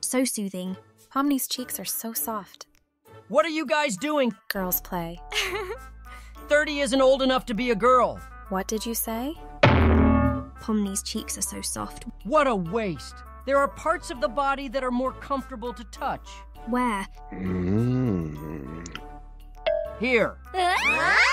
So soothing. Pomni's cheeks are so soft. What are you guys doing? Girls play. 30 isn't old enough to be a girl. What did you say? Pomni's cheeks are so soft. What a waste. There are parts of the body that are more comfortable to touch. Where? Mm-hmm. Here. Ah!